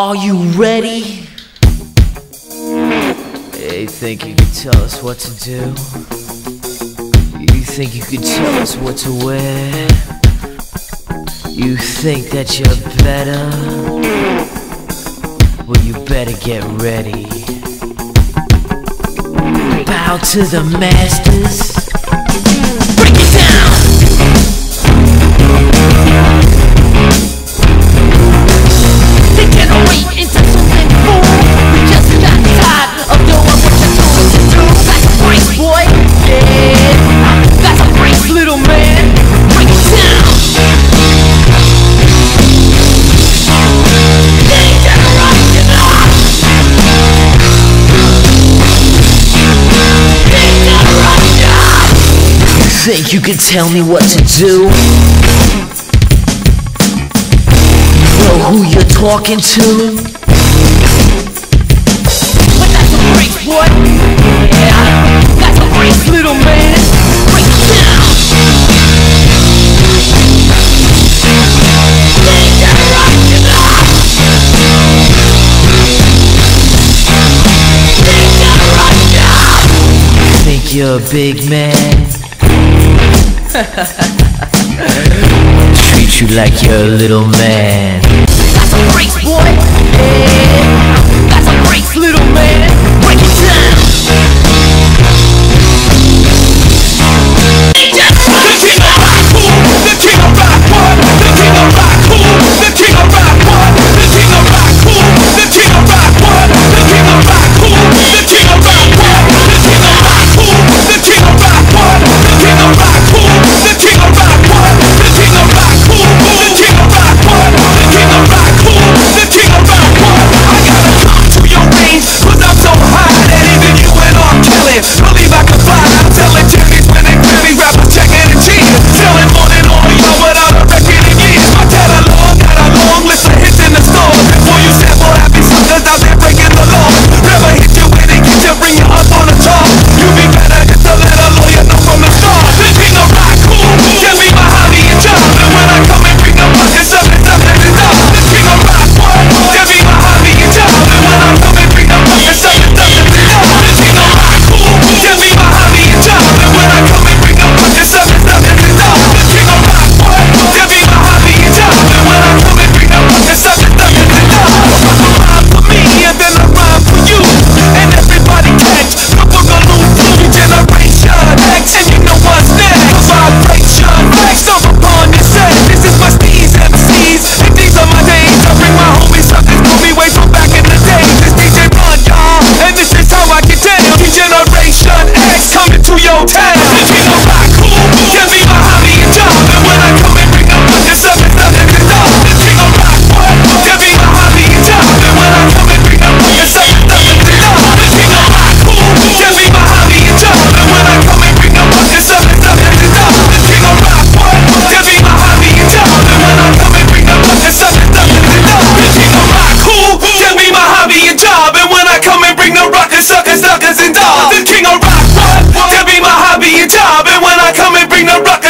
Are you ready? Hey, think you could tell us what to do? You think you could tell us what to wear? You think that you're better? Well, you better get ready. Bow to the masters. Think you can tell me what to do? Know who you're talking to? But that's a break, boy. Yeah, that's a break, little man. Break down. Think you're a big man? Treat you like your little man. That's a race, boy. Hey.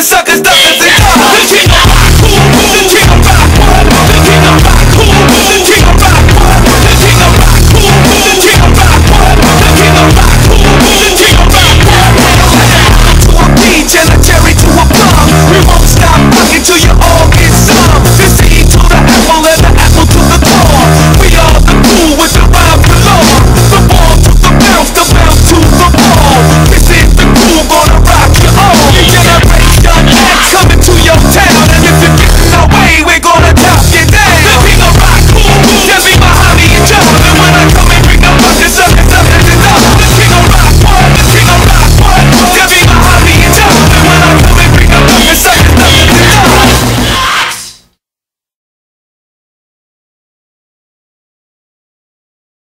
It's a